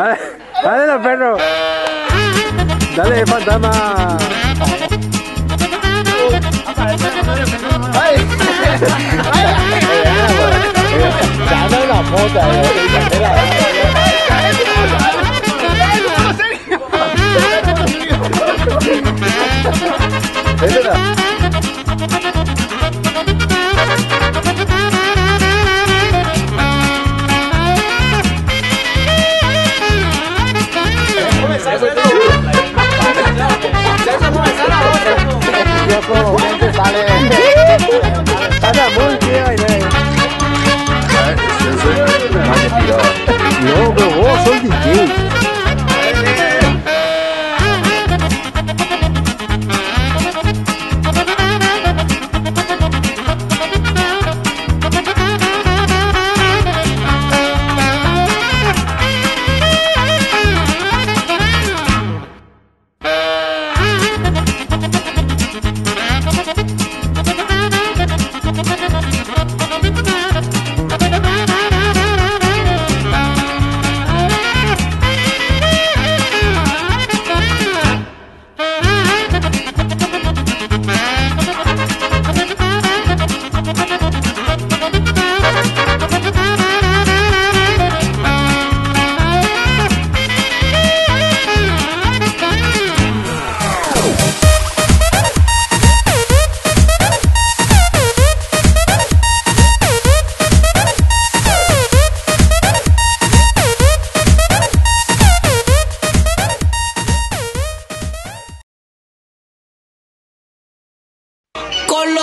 Ah, dale, dale, perro. Dale, fantasma. ¡Ay! ¡Ay! ¡Ay! ¡Ay! Eh,